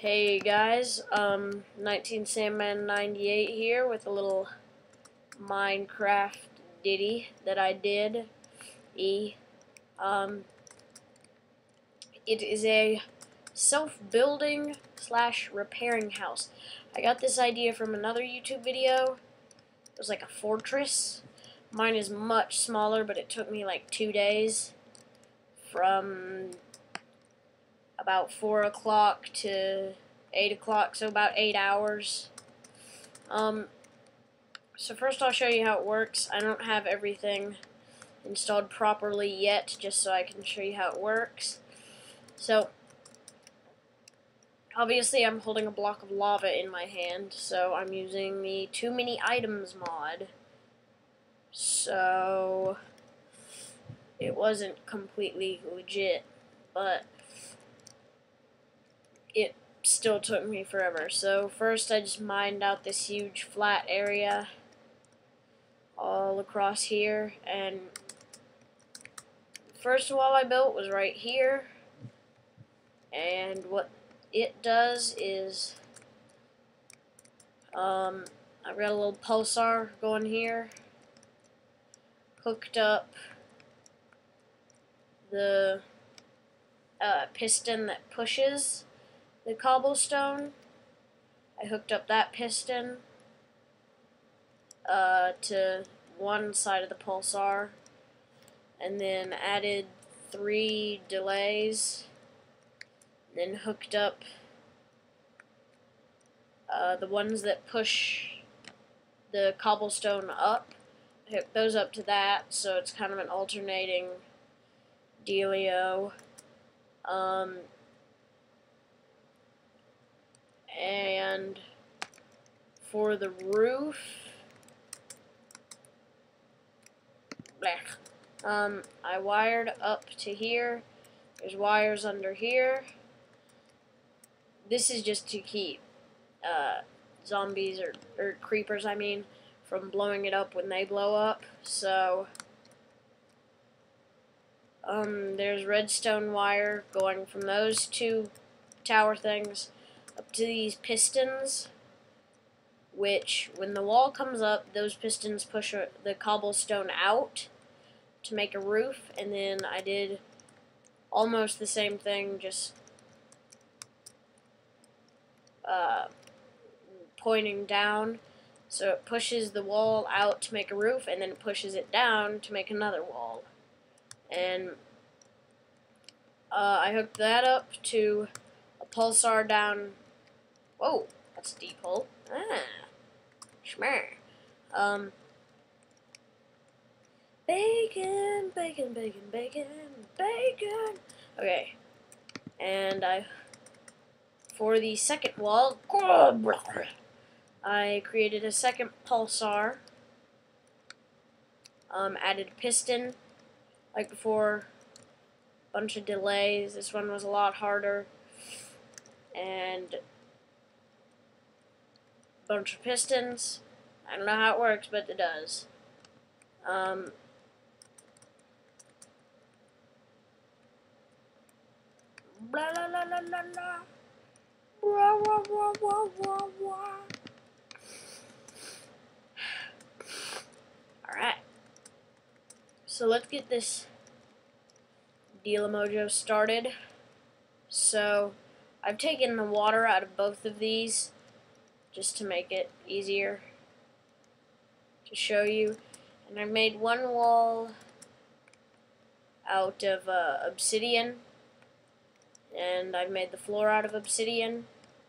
Hey guys, um, 19 samman 98 here with a little Minecraft ditty that I did. E. Um, it is a self-building slash repairing house. I got this idea from another YouTube video. It was like a fortress. Mine is much smaller, but it took me like two days from about 4 o'clock to 8 o'clock, so about 8 hours. Um, so first I'll show you how it works. I don't have everything installed properly yet, just so I can show you how it works. So, obviously I'm holding a block of lava in my hand, so I'm using the Too Many Items mod. So, it wasn't completely legit, but it still took me forever. So first I just mined out this huge flat area all across here and first wall I built was right here and what it does is um, I've got a little pulser going here hooked up the uh, piston that pushes the cobblestone. I hooked up that piston uh, to one side of the pulser and then added three delays then hooked up uh, the ones that push the cobblestone up hooked those up to that so it's kind of an alternating dealio um, and for the roof, blech, um, I wired up to here. There's wires under here. This is just to keep uh, zombies or, or creepers, I mean, from blowing it up when they blow up. So, um, there's redstone wire going from those two tower things up to these pistons, which when the wall comes up, those pistons push the cobblestone out to make a roof, and then I did almost the same thing, just uh, pointing down. So it pushes the wall out to make a roof, and then it pushes it down to make another wall. And uh, I hooked that up to a pulser down Whoa, that's a deep hole. Ah, schmer. Um, bacon, bacon, bacon, bacon, bacon. Okay, and I, for the second wall, I created a second pulser. Um, added piston, like before. A bunch of delays. This one was a lot harder, and bunch of pistons. I don't know how it works, but it does. Um, blah, blah, blah, blah, blah. Wah, wah, wah, wah, wah, wah. Alright. So let's get this Deal Mojo started. So, I've taken the water out of both of these just to make it easier to show you. And I made one wall out of uh, obsidian, and I've made the floor out of obsidian,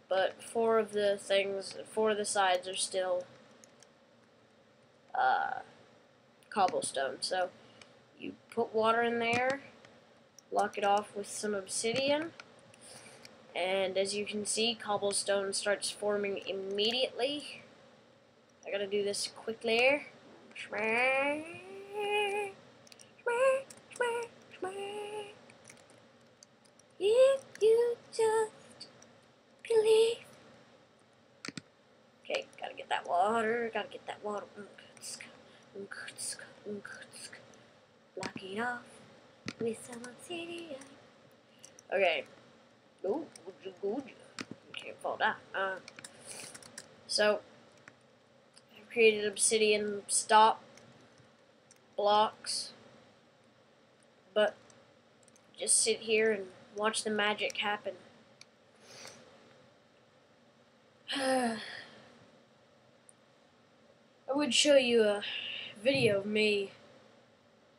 but four of the things, four of the sides are still uh, cobblestone. So you put water in there, lock it off with some obsidian, and as you can see, cobblestone starts forming immediately. I gotta do this quickly. If you just believe. Okay, gotta get that water, gotta get that water. Mm, mm, mm, Block it off with some obsidian. Okay. Oh, good, good. Okay, Ah, uh. So, I've created obsidian stop blocks, but just sit here and watch the magic happen. I would show you a video of me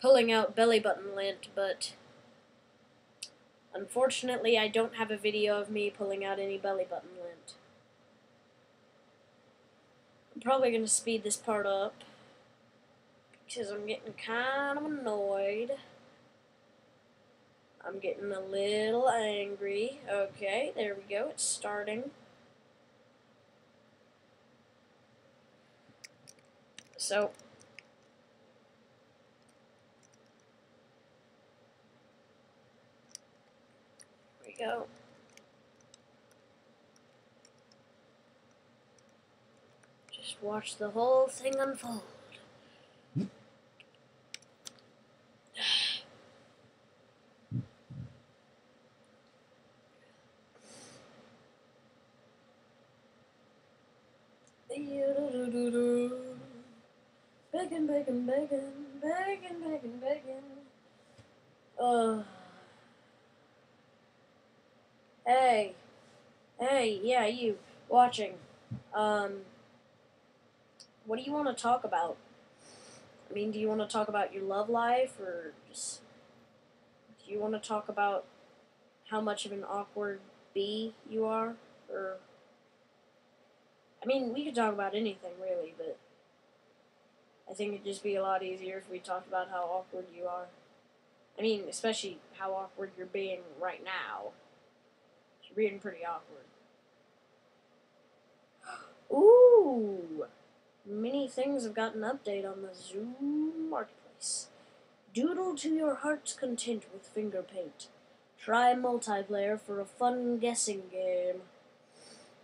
pulling out belly button lint, but unfortunately I don't have a video of me pulling out any belly button lint. I'm probably going to speed this part up because I'm getting kind of annoyed. I'm getting a little angry. Okay, there we go. It's starting. So, here we go. Just watch the whole thing unfold. Bacon, bacon, bacon, bacon, bacon, bacon. Uh. Hey. Hey, yeah, you. Watching. Um. What do you want to talk about? I mean, do you want to talk about your love life, or just. Do you want to talk about how much of an awkward bee you are? Or. I mean, we could talk about anything, really, but. I think it'd just be a lot easier if we talked about how awkward you are. I mean, especially how awkward you're being right now. You're being pretty awkward. Ooh! Many things have got an update on the Zoom Marketplace. Doodle to your heart's content with finger paint. Try multiplayer for a fun guessing game.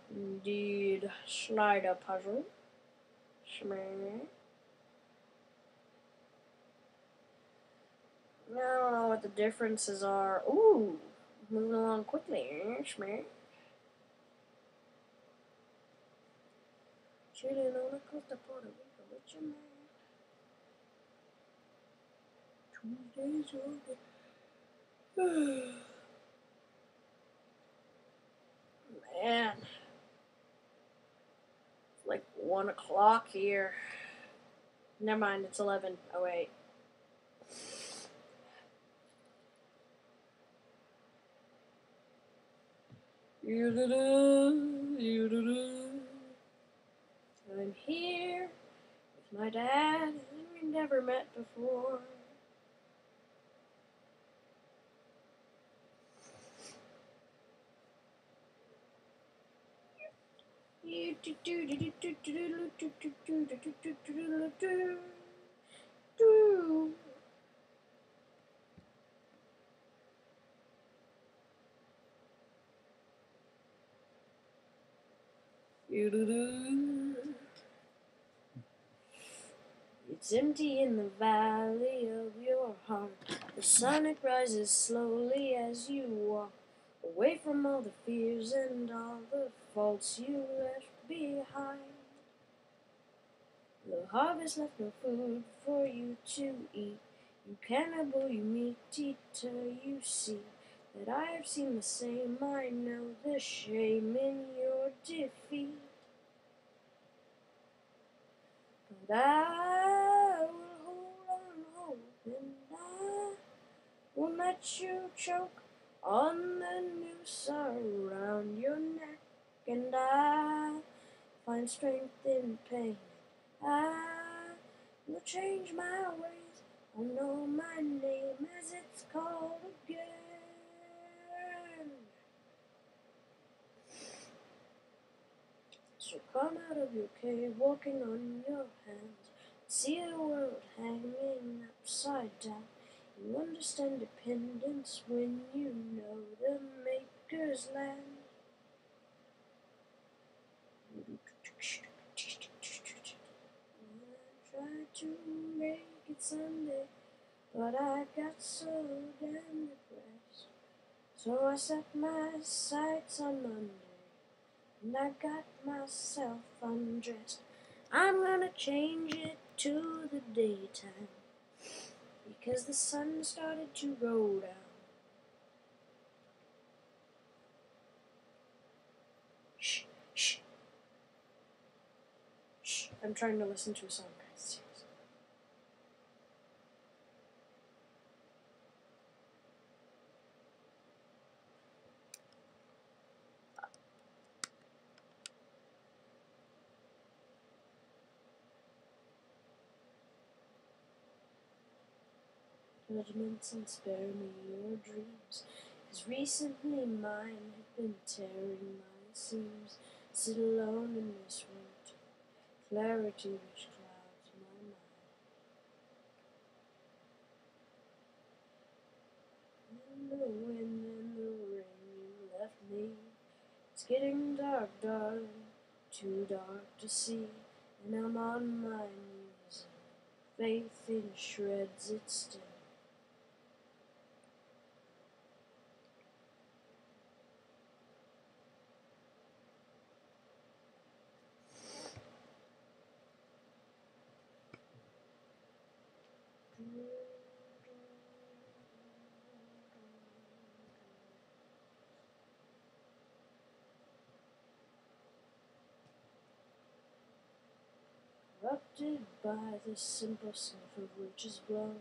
Indeed. Schneider puzzle. Schmeh. I don't know what the differences are. Ooh, moving along quickly. Schmeh. Chilling on a coast of Puerto Rico with your man. Tuesdays are Man. It's like 1 o'clock here. Never mind, it's 11. Oh, wait. I'm here with my dad, and we never met before. It's empty in the valley of your heart. The sun it rises slowly as you walk away from all the fears and all the faults you left behind. The harvest left no food for you to eat. You cannibal, you meat eater, you see that I have seen the same. I know the shame in your defeat. But I will hold on hope and I won't let you choke on the noose around your neck. And I find strength in pain. I will change my ways. I'll know my name as it's called again. So come out of your cave, walking on your hands. See the world hanging upside down. You understand dependence when you know the maker's land. I tried to make it Sunday, but I got so damn depressed. So I set my sights on Monday and I got myself undressed. I'm gonna change it to the daytime because the sun started to go down. Shh, shh, shh. I'm trying to listen to a song, guys. Seriously. Judgments and spare me your dreams. Cause recently mine have been tearing my seams. Sit alone in this world, clarity which clouds my mind. In the wind and the rain you left me. It's getting dark, darling, too dark to see. And I'm on my knees, faith in shreds it still. Corrupted by the simple snuff of which is blown,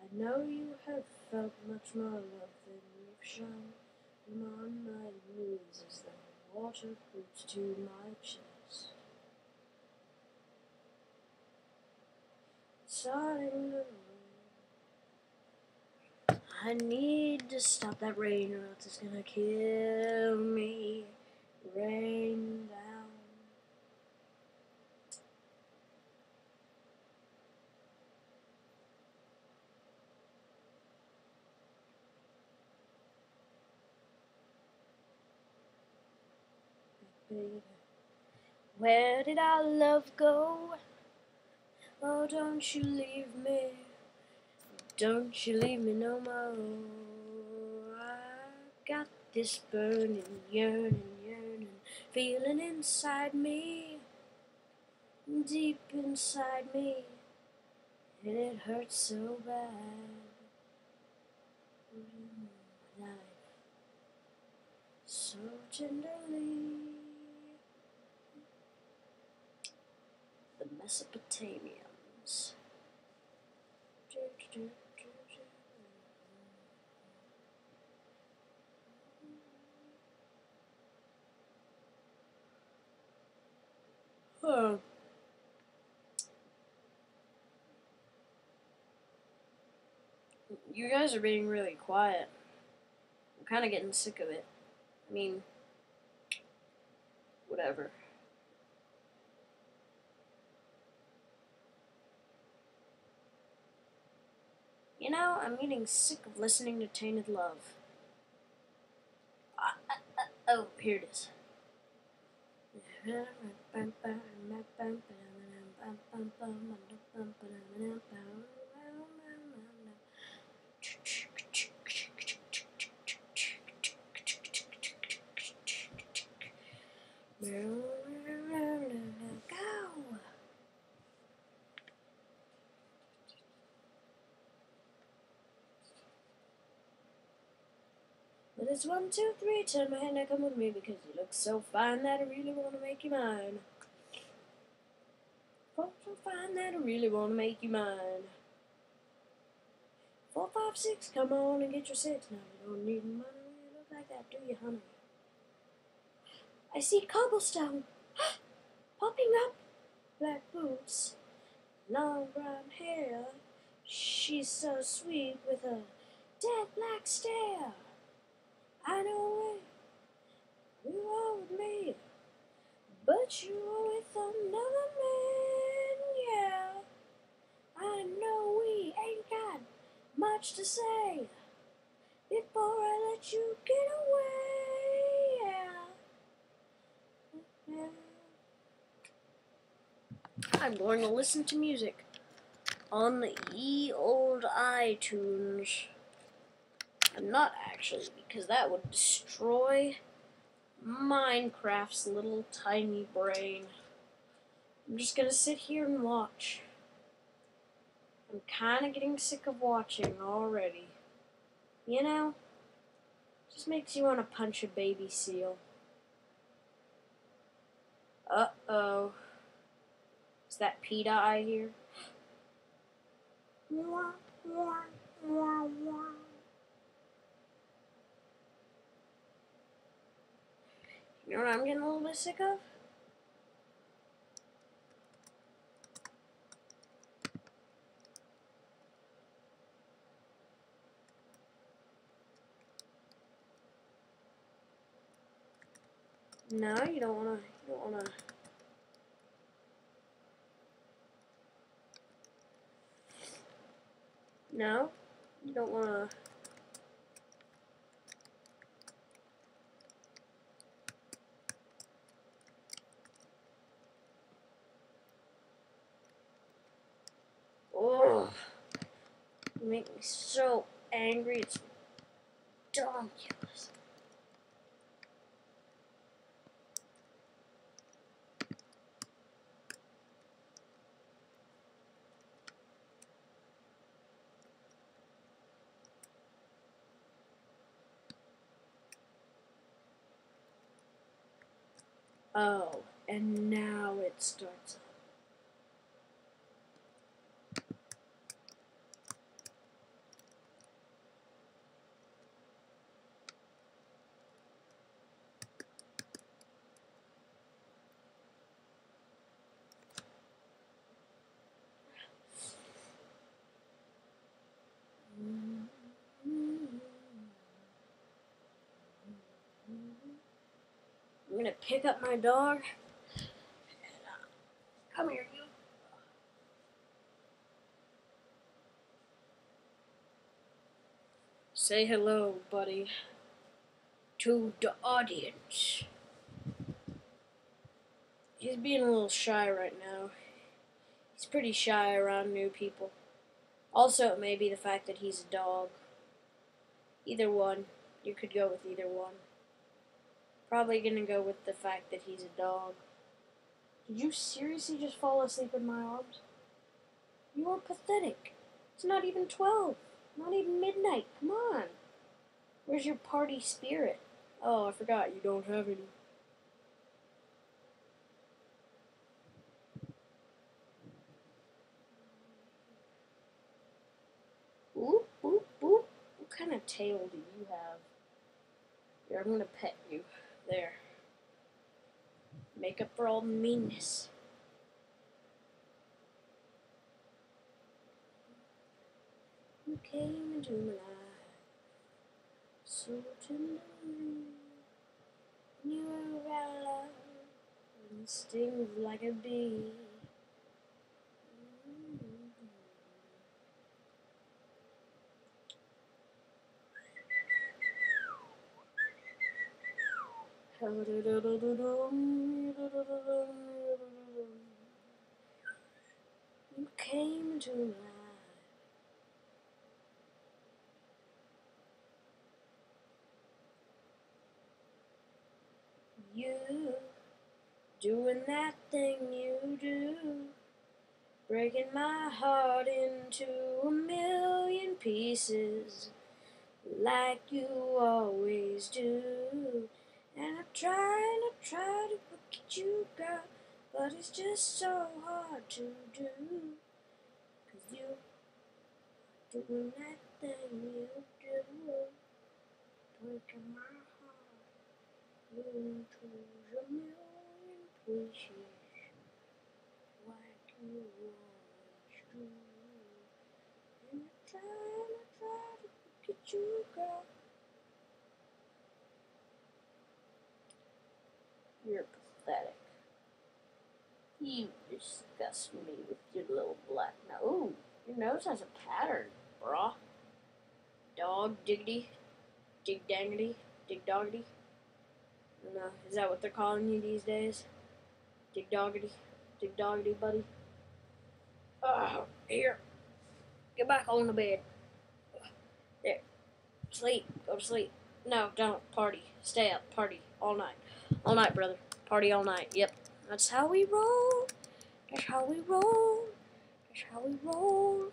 I know you have felt much more love than you've shown. I'm on my knees as the water creeps to my chest. I need to stop that rain or else it's gonna kill me. Rain down. Where did our love go? Oh, don't you leave me. Don't you leave me no more. I've got this burning, yearning, yearning feeling inside me, deep inside me, and it hurts so bad. Life so tenderly. The Mesopotamians. You guys are being really quiet. I'm kind of getting sick of it. I mean, whatever. You know, I'm getting sick of listening to Tainted Love. Uh, uh, uh, oh, here it is. One, two, three, turn my head now come with me because you look so fine that I really want to make you mine. So fine that I really want to make you mine. Four, five, six, come on and get your six. Now you don't need money you look like that, do you, honey? I see cobblestone popping up, black boots, long brown hair. She's so sweet with a dead black stare. I know it, you are with me, but you are with another man, yeah. I know we ain't got much to say before I let you get away, yeah. yeah. I'm going to listen to music on the ye old iTunes. Not actually, because that would destroy Minecraft's little tiny brain. I'm just gonna sit here and watch. I'm kinda getting sick of watching already. You know? Just makes you want to punch a baby seal. Uh oh. Is that PETA I hear? Wah, wah, wah, wah. You know what I'm getting a little bit sick of? No, you don't wanna you don't wanna. No, you don't wanna Oh, you make me so angry. It's ridiculous. Oh, and now it starts. Pick up my dog. And, uh, come here, you. Say hello, buddy, to the audience. He's being a little shy right now. He's pretty shy around new people. Also, it may be the fact that he's a dog. Either one. You could go with either one. Probably gonna go with the fact that he's a dog. Did you seriously just fall asleep in my arms? You are pathetic. It's not even 12. Not even midnight. Come on. Where's your party spirit? Oh, I forgot. You don't have any. Ooh, ooh, ooh. What kind of tail do you have? Here, I'm gonna pet you. There. Make up for all the meanness. You came into my life so tenderly. You were love and stings like a bee. You came my life. You doing that thing you do, breaking my heart into a million pieces, like you always do. And I try and I try to forget you, girl, but it's just so hard to do. Cause you doing that thing you do, breaking my heart into a million pieces, like you always do. And I try and I try to forget you, girl. You're pathetic. You disgust me with your little black nose. Ooh, your nose has a pattern, brah. Dog diggity, dig dangity, dig doggity. No, is that what they're calling you these days? Dig doggity, dig doggity, buddy. Oh, here. Get back on the bed. There. Sleep. Go to sleep. No, don't. Party. Stay up. Party all night. All night, brother. Party all night. Yep. That's how we roll. That's how we roll. That's how we roll.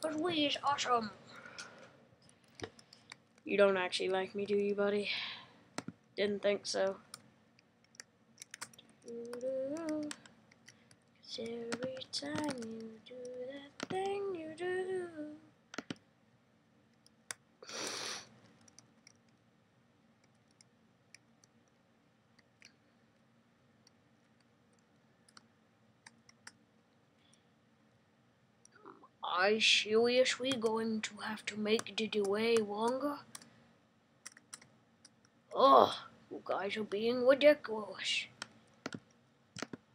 Cause we is awesome. You don't actually like me, do you, buddy? Didn't think so. Every time you do that thing you do. I wish we going to have to make the delay longer. Oh, you guys are being ridiculous.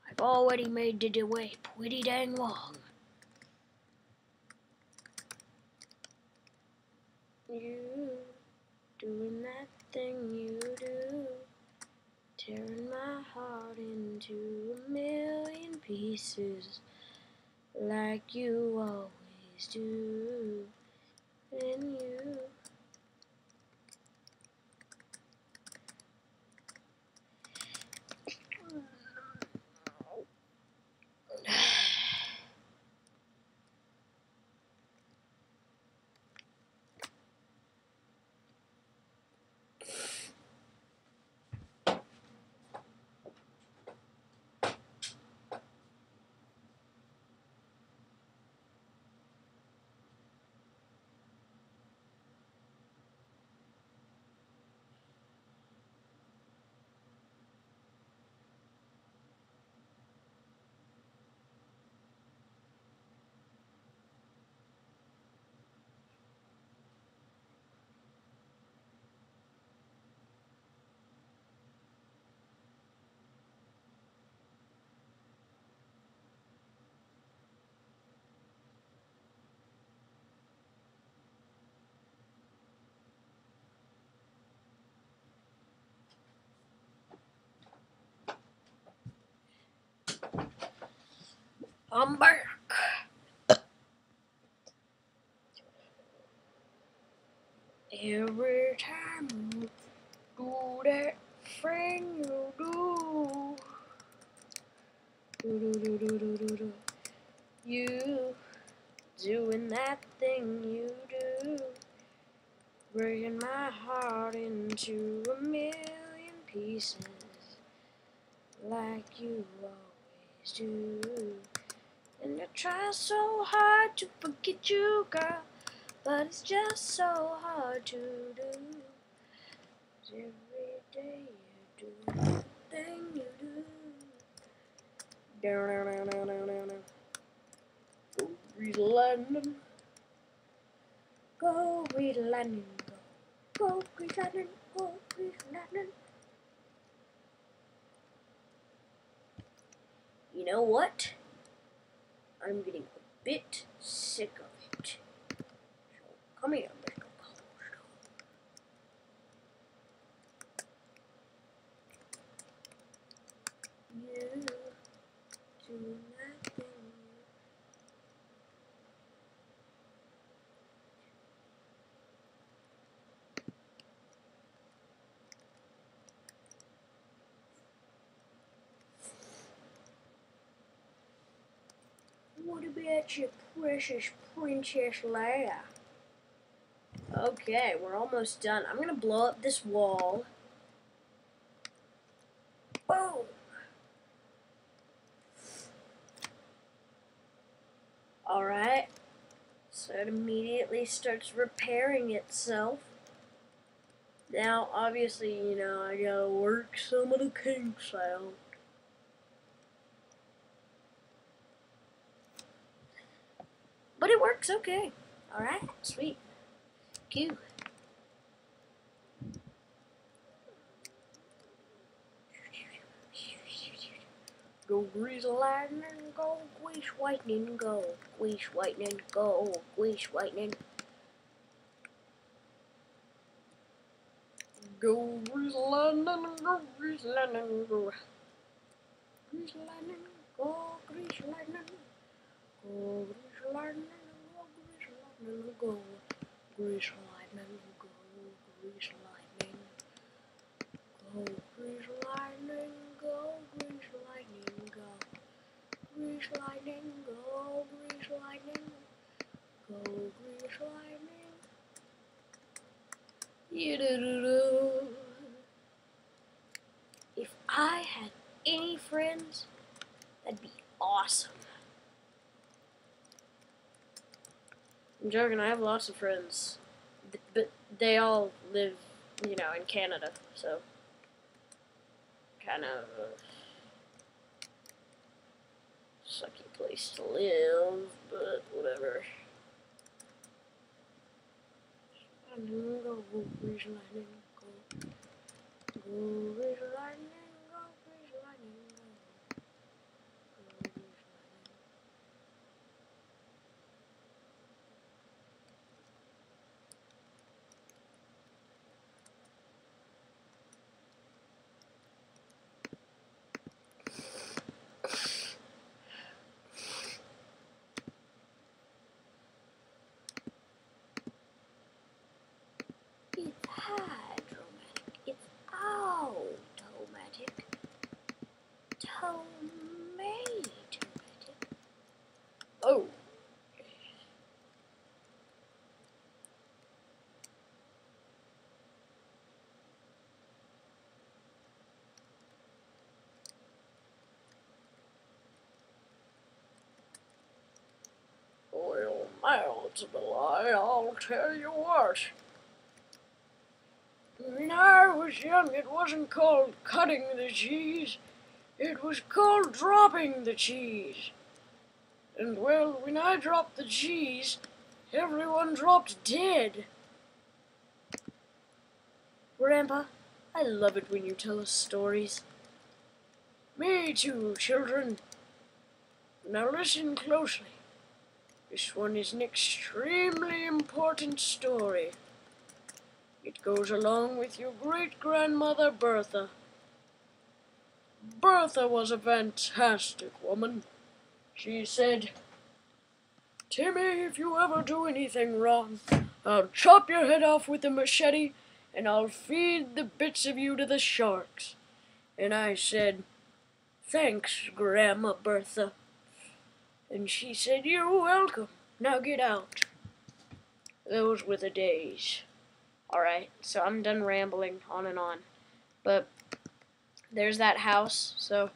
I've already made the delay pretty dang long. You doing that thing you do, tearing my heart into a million pieces like you always do. And you I'm back. Every time you do that thing you do, do do do do do do do, you doing that thing you do, breaking my heart into a million pieces, like you always do. And I try so hard to forget you, girl, but it's just so hard to do. Every day you do the thing you do. Down, down, down, down, down, down. Go grease lightning. Go grease lightning. Go, go grease lightning. Go grease lightning. You know what? I'm getting a bit sick of let me, What about your precious Princess Leia? Okay, we're almost done. I'm gonna blow up this wall. Boom! Alright. So it immediately starts repairing itself. Now, obviously, you know, I gotta work some of the kinks out. But it works okay. Alright, sweet. Cute. Go grease lightning, go grease lightning, go grease lightning, go grease lightning. Go grease lightning, go grease lightning, go grease lightning, go grease lightning, go grease lightning, go grease lightning, go grease lightning, go grease lightning, go Go, grease lightning, go, grease lightning, go. Grease lightning, go, grease lightning, go, grease lightning. You-do-do-do. If I had any friends, that'd be awesome. I'm joking, I have lots of friends. They all live, you know, in Canada, so kind of a sucky place to live, but whatever. Lightning go, grease lightning go. Go, grease lightning. It's hydromatic. It's automatic. Tomatomatic. Oh. Well, Multiply, I'll tell you what. When I was young, it wasn't called cutting the cheese. It was called dropping the cheese. And well, when I dropped the cheese, everyone dropped dead. Grandpa, I love it when you tell us stories. Me too, children. Now listen closely. This one is an extremely important story. It goes along with your great grandmother Bertha. Bertha was a fantastic woman. She said, Timmy, if you ever do anything wrong, I'll chop your head off with a machete and I'll feed the bits of you to the sharks. And I said, Thanks, Grandma Bertha. And she said, You're welcome. Now get out. Those were the days. Alright, so I'm done rambling on and on. But there's that house, so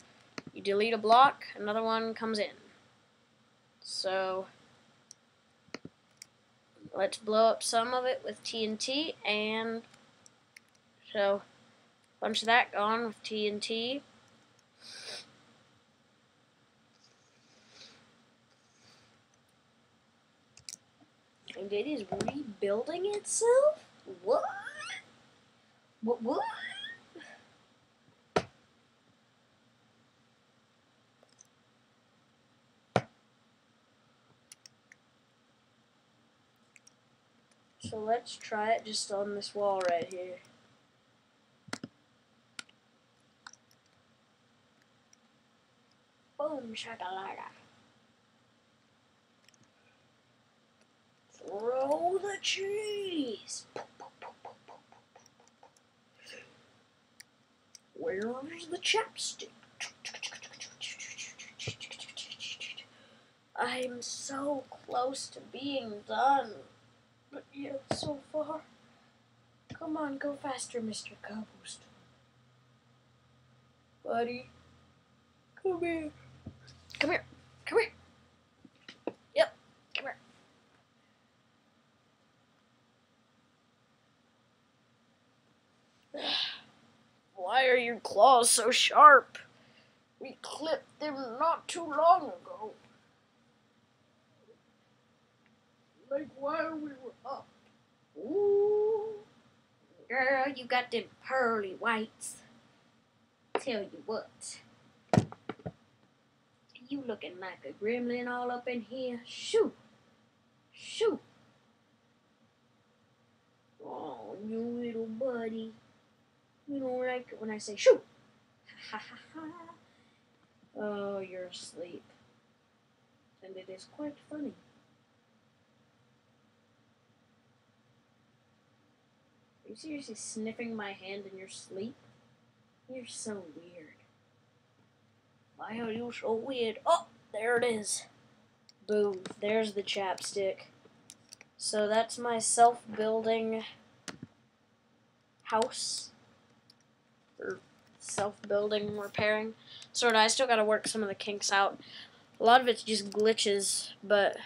you delete a block, another one comes in. So let's blow up some of it with TNT, and so bunch of that gone with TNT. And it is rebuilding itself? What? What? What? So let's try it just on this wall right here. Boom, shakalaka. Cheese. Where's the chapstick? I'm so close to being done. But yet so far. Come on, go faster, Mr. Cobblestone. Buddy. Come here. Come here. Come here. Yep. Come here. Why are your claws so sharp? We clipped them not too long ago. Like while we were up. Ooh. Girl, you got them pearly whites. Tell you what. You looking like a gremlin all up in here. Shoo. Shoo. Oh, you little buddy. You don't like it when I say shoo. Ha ha ha. Oh, you're asleep. And it is quite funny. Are you seriously sniffing my hand in your sleep? You're so weird. Why are you so weird? Oh, there it is. Boom. There's the chapstick. So that's my self-building house. Self-building, repairing. Sort of, I still gotta work some of the kinks out. A lot of it's just glitches, but...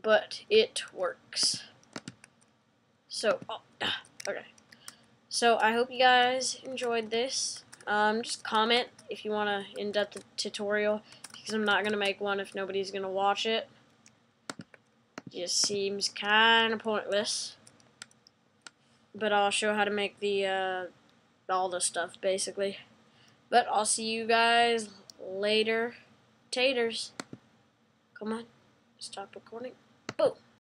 But it works. So, oh, okay. So, I hope you guys enjoyed this. Um, just comment if you want an in-depth tutorial, because I'm not going to make one if nobody's going to watch it. Just seems kind of pointless. But I'll show how to make the, uh, all the stuff, basically. But I'll see you guys later. Taters. Come on. Stop recording.